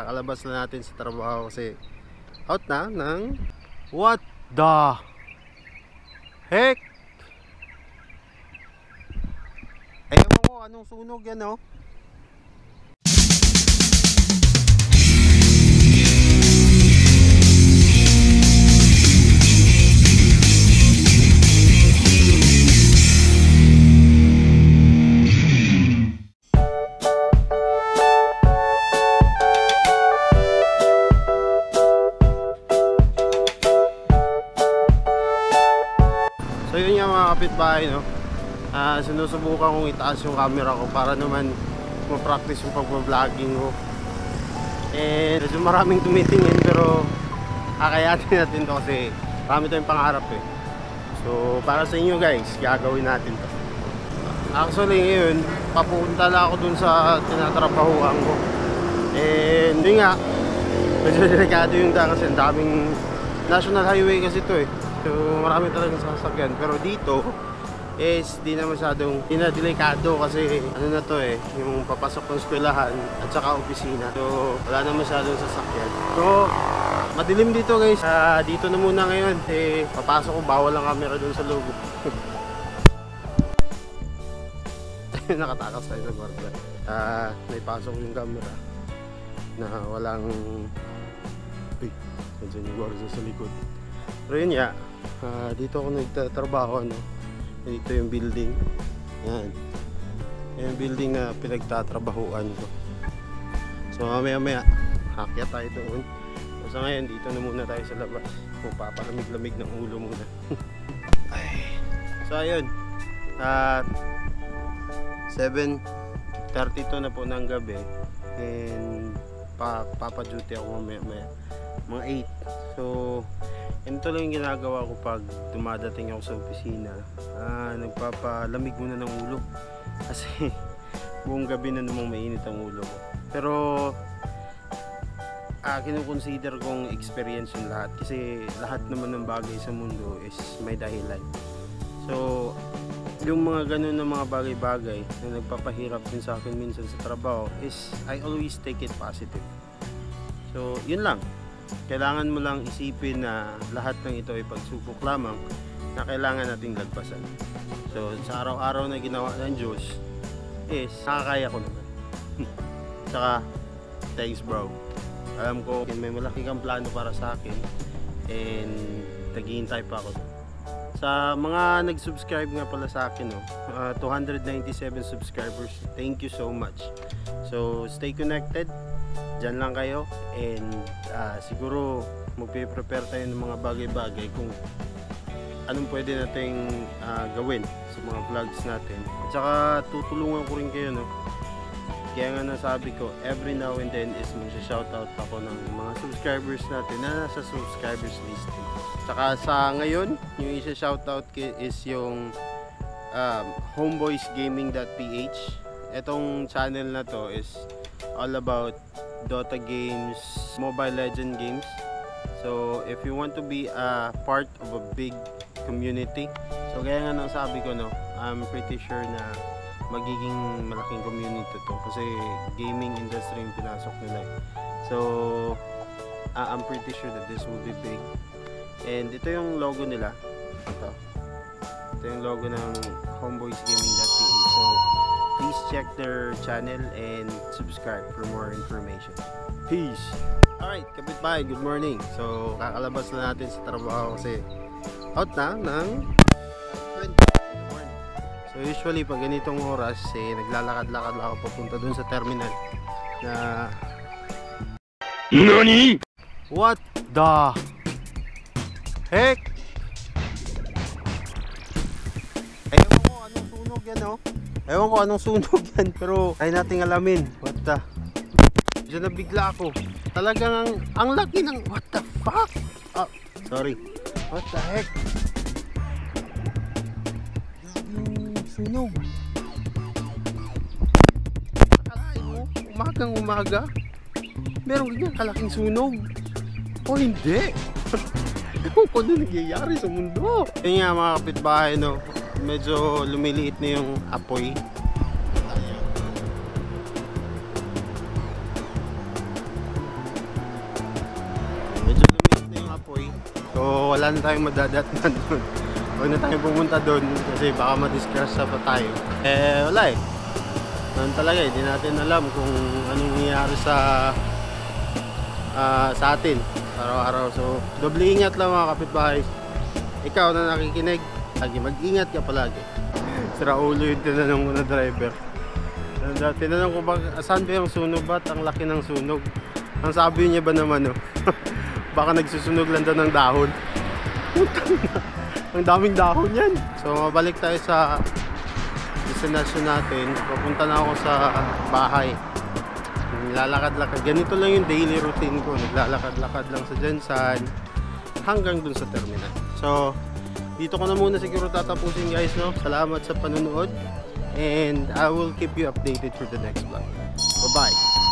kakalabas na natin sa trabaho kasi out na ng what the heck? Ewan ko anong sunog yan oh So yun nga mga kapitbahay no? Ah, Sinusubukan kong itaas yung camera ko para naman ma-practice yung pag-vlogging ko. And medyo maraming tumitingin pero kakayatin natin to kasi marami tayong pangarap eh. So para sa inyo guys, gagawin natin to. Actually ngayon, papunta lang ako dun sa tinatrabahuan ko. And yun nga, medyo delikado yung daan kasi daming national highway kasi to eh So marami talagang sasakyan. Pero dito is di na masyadong di kasi ano na to eh yung papasok ng eskwelahan at saka opisina. So wala na masyadong sasakyan. So madilim dito guys. Ah, dito na muna ngayon. Eh papasok ko bawal ang camera dun sa loob nakatakas tayo sa guardia ah may pasok yung camera na walang uy nandiyan yung guardia sa likod. Pero yun nga ah, dito ako nagtatrabaho ano. Dito yung building. Yan. Yung building na pinagtatrabahuan ko. So mamaya maya hakyat tayo doon. So sa ngayon dito na muna tayo sa labas. Papalamig-lamig ng ulo muna. Ay. so ayun. At 7.32 na po ng gabi. And pa, papa-duty ako mamaya maya mga 8 so ganito lang yung ginagawa ko pag dumadating ako sa opisina. Ah, nagpapalamig muna ng ulo. Kasi buong gabi na namang mainit ang ulo ko. Pero ah, kinukonsider kong experience yung lahat. Kasi lahat naman ng bagay sa mundo is may dahilan. So yung mga ganun na mga bagay-bagay na nagpapahirap din sa akin minsan sa trabaho is I always take it positive. So yun lang kailangan mo lang isipin na lahat ng ito ay pagsubok lamang na kailangan nating lagpasan. So, sa araw-araw na ginawa ng Diyos is nakakaya ko naman. Tsaka, thanks bro. Alam ko may malaki kang plano para sa akin and naghihintay pa ako. Sa mga nag-subscribe nga pala sa akin, no, uh, 297 subscribers, thank you so much. So, stay connected Diyan lang kayo and ah, siguro magpe-prepare tayo ng mga bagay-bagay kung anong pwede nating ah, gawin sa mga vlogs natin. At saka tutulungan ko rin kayo no. Kaya nga nasabi ko, every now and then is mag-shoutout ako ng mga subscribers natin na nasa subscribers list. Tsaka sa ngayon, yung isa shoutout ki- is yung um, homeboysgaming.ph. Etong channel na to is all about Dota games, Mobile Legend games. So, if you want to be a part of a big community, so gaya nga ng sabi ko, no, I'm pretty sure na magiging malaking community to kasi gaming industry yung pinasok nila. eh. So, uh, I'm pretty sure that this will be big. And ito yung logo nila. Ito. Ito yung logo ng homeboysgaming.ph. So, please check their channel and subscribe for more information. Peace! Alright, kapitbahay, good morning. So, kakalabas na natin sa trabaho kasi out na ng 20 in the morning. So, usually pag ganitong oras, eh, naglalakad-lakad lang ako papunta dun sa terminal na NANI? What the heck? Ewan ko anong sunog yan oh. Ewan ko anong sunog yan pero try nating alamin. What the? Diyan nabigla ako. Talagang ang, ang laki ng what the fuck? Ah, sorry. What the heck? Sunog. Akalain mo, umagang umaga, meron ganyan kalaking sunog. O hindi. Ewan ko na nangyayari sa mundo. Yun nga mga kapitbahay, no? medyo lumiliit na yung apoy. Medyo lumiliit na yung apoy. So wala na tayong madadatnan doon. Huwag na tayong pumunta doon kasi baka madiskrasa pa tayo. Eh wala eh. Ganun talaga eh. hindi natin alam kung anong nangyayari sa uh, sa atin. Araw-araw. So doble ingat lang mga kapitbahay. Ikaw na nakikinig lagi mag-ingat ka palagi. Sira ulo yung tinanong ko na driver. Tinanong- Tinanong ko ba, saan ba yung sunog? Ba't ang laki ng sunog? Ang sabi niya ba naman, no? baka nagsusunog lang daw ng dahon. Ang daming dahon yan. So, mabalik tayo sa destination natin. Papunta na ako sa bahay. Naglalakad-lakad. Ganito lang yung daily routine ko. Naglalakad-lakad lang sa Jensan hanggang dun sa terminal. So, dito ko na muna siguro tatapusin guys, no? Salamat sa panonood. And I will keep you updated for the next vlog. Bye-bye!